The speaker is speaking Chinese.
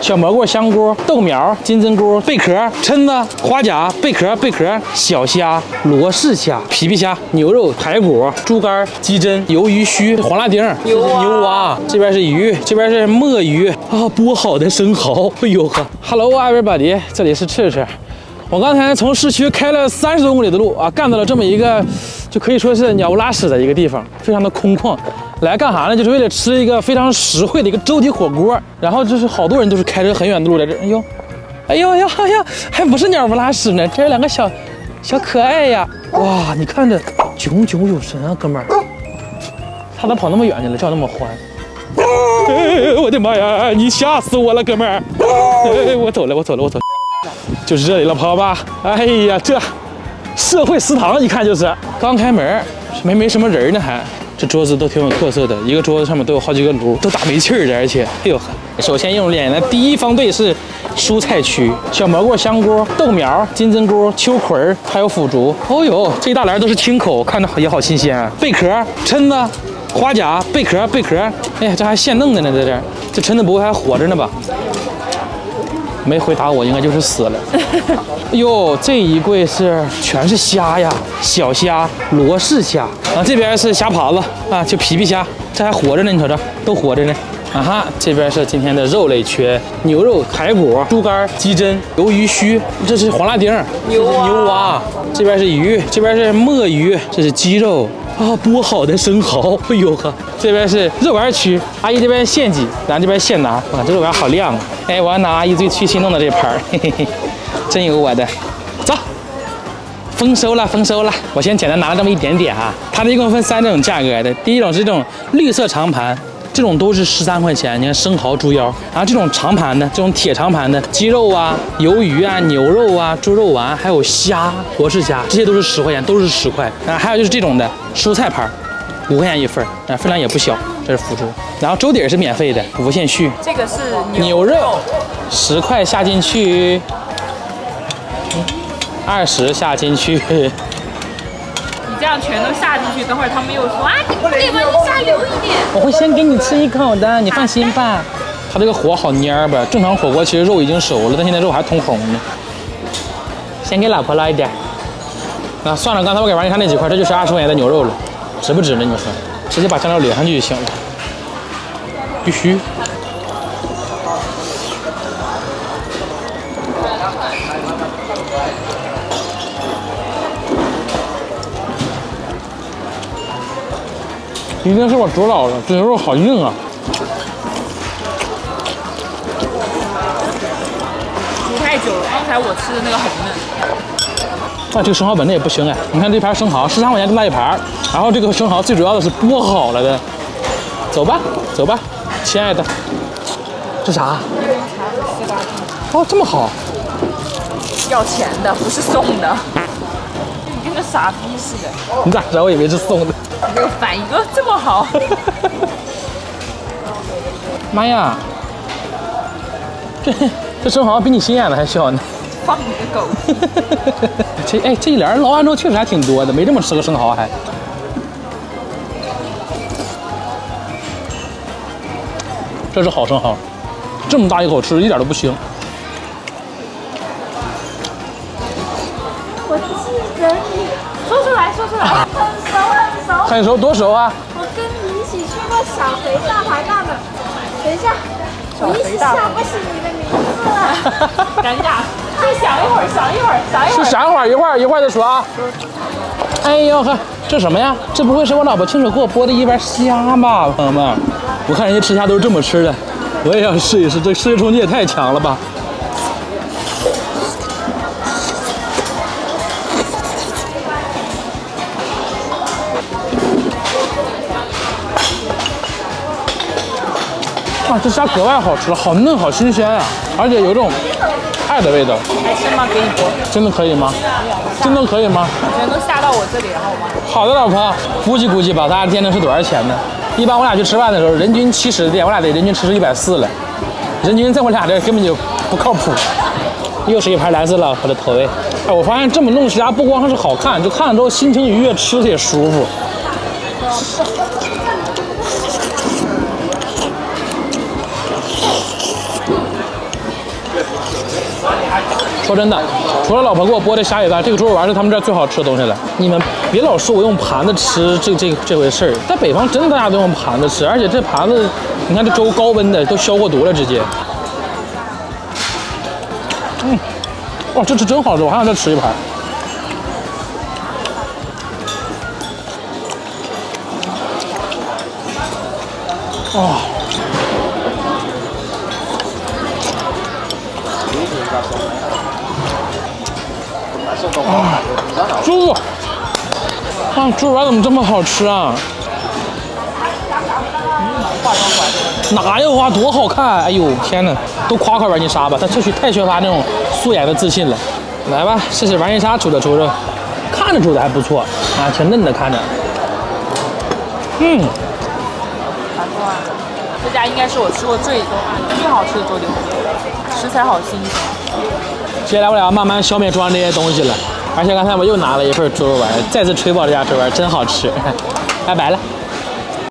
小蘑菇、香菇、豆苗、金针菇、贝壳、蛏子、花甲、贝壳、贝壳、小虾、罗氏虾、皮皮虾、牛肉、排骨、猪肝、鸡胗、鱿鱼须、黄辣丁、牛牛蛙。这边是鱼，这边是墨鱼啊，剥好的生蚝。哎呦呵，Hello everybody，这里是赤赤。我刚才从市区开了三十多公里的路啊，干到了这么一个，就可以说是鸟不拉屎的一个地方，非常的空旷。来干啥呢？就是为了吃一个非常实惠的一个粥底火锅。然后就是好多人都是开着很远的路来这。哎呦，哎呦哎呦哎呦，还不是鸟不拉屎呢，这是两个小小可爱呀！哇，你看着炯炯有神啊，哥们儿。他咋跑那么远去了？叫那么欢。哎我的妈呀！你吓死我了，哥们儿。我走了，我走了，我走。就是这里了，朋友们。哎呀，这社会食堂一看就是刚开门，没没什么人呢，还这桌子都挺有特色的，一个桌子上面都有好几个炉，都打煤气的，而且，哎呦呵。首先映入眼帘的第一方队是蔬菜区，小蘑菇、香菇、豆苗、金针菇、秋葵还有腐竹。哦呦，这一大篮都是清口，看着也好新鲜。啊贝壳、蛏子、花甲、贝壳、贝壳。哎呀，这还现弄的呢，在这，这蛏子不会还活着呢吧？没回答我，应该就是死了。哟，这一柜是全是虾呀，小虾、罗氏虾啊，这边是虾爬子啊，就皮皮虾，这还活着呢，你瞅瞅，都活着呢。啊哈，这边是今天的肉类缺，牛肉、排骨、猪肝、鸡胗、鱿鱼须，这是黄辣丁、牛牛蛙，这边是鱼，这边是墨鱼，这是鸡肉。啊，剥好的生蚝，哎呦呵，这边是肉丸区，阿姨这边现挤，咱这边现拿，哇，这肉丸好亮啊！哎，我要拿阿姨最最心弄的这盘，嘿嘿嘿，真有我的，走，丰收了，丰收了，我先简单拿了这么一点点啊，它这一共分三种价格的，第一种是这种绿色长盘。这种都是十三块钱，你看生蚝、猪腰，然后这种长盘的，这种铁长盘的鸡肉啊、鱿鱼啊、牛肉啊、猪肉丸，还有虾、罗氏虾，这些都是十块钱，都是十块。啊，还有就是这种的蔬菜盘，五块钱一份，啊，分量也不小。这是腐竹，然后粥底是免费的，无限续。这个是牛肉，十块下进去，二十下进去。这样全都下进去，等会儿他们又说啊，你不给吗？你下留一点。我会先给你吃一口的，你放心吧。它这个火好蔫吧？正常火锅其实肉已经熟了，但现在肉还通红呢。先给老婆捞一点。那算了，刚才我给王一看那几块，这就是二十块钱的牛肉了，值不值呢？你说，直接把酱料淋上去就行了。必须。一定是我煮老了，这牛肉好硬啊！煮太久了，刚才我吃的那个很嫩。哇，这个生蚝本身也不行哎，你看这盘生蚝十三块钱这么大一盘，然后这个生蚝最主要的是剥好了的。走吧，走吧，亲爱的。这啥？哦，这么好。要钱的，不是送的。你跟个傻逼似的。你咋知道？我以为是送的。你这个反应这么好，妈呀！这这生蚝比你心眼子还小呢。放你个狗！这哎，这一帘捞完之后确实还挺多的，没这么吃个生蚝还。这是好生蚝，这么大一口吃一点都不腥。我记得你，说出来，说出来，很熟很熟。多熟啊！我跟你一起去过小肥大排档的。等一下，我一时想不起你的名字了。尴尬，再想一会儿，想一会儿，想一会儿。是想一会儿，一会儿一会儿再说啊。哎呦呵，这什么呀？这不会是我老婆亲手给我剥的一盘虾吧，朋友们？我看人家吃虾都是这么吃的，我也要试一试。这视觉冲击也太强了吧！哇，这虾格外好吃，好嫩，好新鲜呀，而且有种爱的味道。还吃吗？给你剥。真的可以吗？真的可以吗？全都下到我这里了，好吗？好的，老婆。估计估计吧，咱俩店能是多少钱呢？一般我俩去吃饭的时候，人均七十的店，我俩得人均吃出一百四了。人均在我俩这根本就不靠谱。又是一盘来自老婆的投喂。哎，我发现这么弄虾不光是好看，就看了之后心情愉悦，吃的也舒服。说真的，除了老婆给我剥的虾以外，这个猪肉丸是他们这儿最好吃的东西了。你们别老说我用盘子吃这这这回事儿，在北方真的大家都用盘子吃，而且这盘子，你看这粥高温的都消过毒了，直接。嗯，哇，这吃真好吃，我还想再吃一盘。哇、啊，猪，啊，猪肉丸怎么这么好吃啊？哪有啊，多好看！哎呦天哪，都夸夸玩泥沙吧，他这是太缺乏那种素颜的自信了。来吧，试试玩泥沙煮的猪肉，看着煮的还不错啊，挺嫩的看着。嗯，这家应该是我吃过最最好吃的周记火锅，食材好新鲜。接下来我俩慢慢消灭桌上这些东西了，而且刚才我又拿了一份猪肉丸，再次吹爆这家猪肉丸真好吃。拜拜了。